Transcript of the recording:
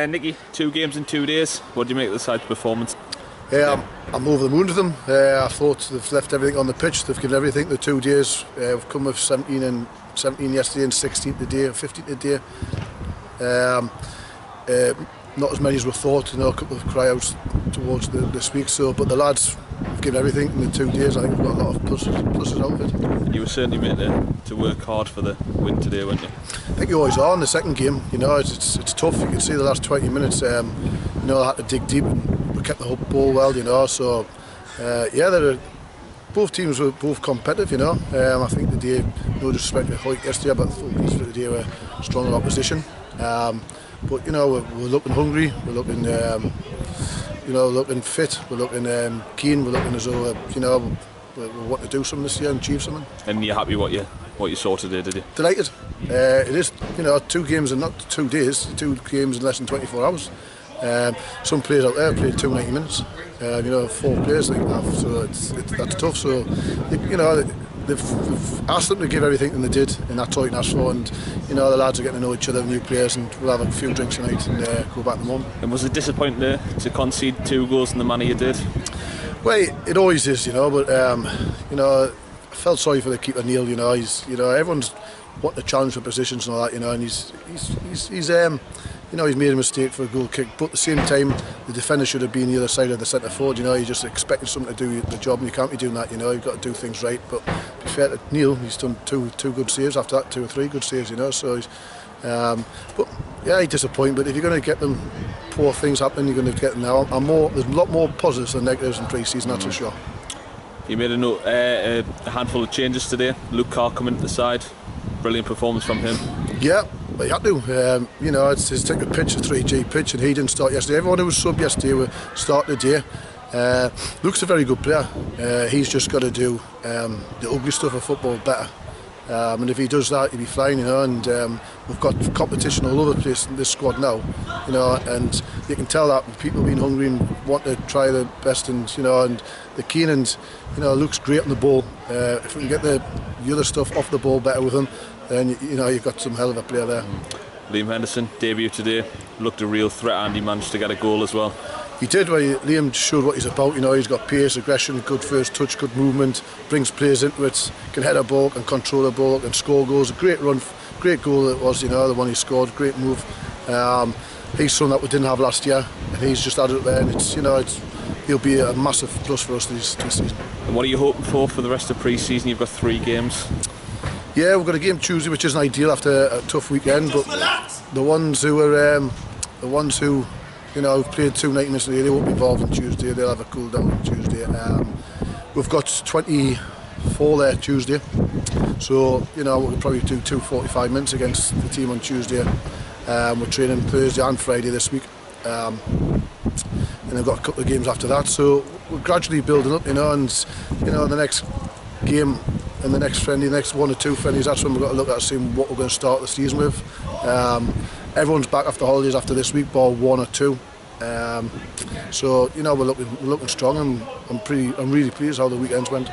Uh, Nicky, two games in two days. What do you make of the side's performance? Yeah, I'm, I'm over the moon with them. Uh, I thought they've left everything on the pitch. They've given everything the two days. Uh, we've come with 17 and 17 yesterday and 16 today, 15 today. Um, uh, not as many as we thought. You know, a couple of cryouts towards the, this week. So, but the lads have given everything in the two days. I think we've got a lot of pluses, pluses out of it. You were certainly meant to, to work hard for the win today, weren't you? I think you always are in the second game. You know, it's, it's, it's tough. You can see the last 20 minutes. Um, you know, I had to dig deep and we kept the ball well. You know, so uh, yeah, they're both teams were both competitive. You know, um, I think the day, no disrespect to Hoyt yesterday, but I thought these for the day were stronger opposition. Um, but you know, we're, we're looking hungry. We're looking, um, you know, looking fit. We're looking um, keen. We're looking as though, uh, you know, we, we want to do something this year and achieve something. And you're happy what you what you saw today, did you? Delighted. Uh, it is, you know, two games in not two days, two games in less than 24 hours. Um, some players out there played 290 minutes. Uh, you know, four players like that, so it's, it's, that's tough. So, you know, they've, they've asked them to give everything and they did, in that all you can ask for. And you know, the lads are getting to know each other, new players, and we'll have a few drinks tonight and uh, go back to home. And was it disappointing to, to concede two goals in the manner you did? Well, it always is, you know, but um, you know, I felt sorry for the keeper Neil. You know, he's, you know, everyone's what the challenge for positions and all that, you know, and he's, he's, he's, he's um, you know, he's made a mistake for a goal kick, but at the same time, the defender should have been the other side of the centre forward. You know, you're just expecting someone to do the job, and you can't be doing that. You know, you've got to do things right. But to be fair to Neil, he's done two two good saves after that, two or three good saves. You know, so he's, um, but yeah, he's disappointed. But if you're going to get them poor things happen, you're going to get them now. More, there's a lot more positives than negatives in pre-season, that's for sure. You made a, note, uh, a handful of changes today. Luke Carr coming to the side. Brilliant performance from him. Yeah, but you had to. Um, you know, it's, like a pitch, a 3G pitch, and he didn't start yesterday. Everyone who was sub yesterday starting today. Uh, Luke's a very good player. Uh, he's just got to do um, the ugly stuff of football better. Um, and if he does that, he'll be flying, you know. And um, we've got competition all over the place in this squad now, you know. And you can tell that people being hungry and want to try the best, and you know, and the keen and you know, Luke's great on the ball. Uh, if we can get the, the other stuff off the ball better with him, then you know you've got some hell of a player there. Liam Henderson debut today looked a real threat, and he managed to get a goal as well. He did. Well, Liam showed what he's about. You know, he's got pace, aggression, good first touch, good movement, brings players into it, can head a ball, can control a ball, can score goals. A great run, great goal it was. You know, the one he scored, great move. Um, he's something that we didn't have last year, and he's just added it there. And it's you know, it's he'll be a massive plus for us this, this season. And what are you hoping for for the rest of pre-season? You've got three games. Yeah, we've got a game Tuesday, which isn't ideal after a tough weekend. But the ones who are um, the ones who you know we've played two night minutes they won't be involved on Tuesday. They'll have a cool down on Tuesday. Um, we've got 24 there Tuesday, so you know we'll probably do two 45 minutes against the team on Tuesday. Um, we're training Thursday and Friday this week. Um, and I've got a couple of games after that, so we're gradually building up, you know, and you know the next game and the next friendly, the next one or two friendlies, that's when we've got to look at seeing what we're going to start the season with. Um, everyone's back after holidays after this week, ball one or two. Um, so you know we're looking we're looking strong, and I'm pretty I'm really pleased how the weekends went.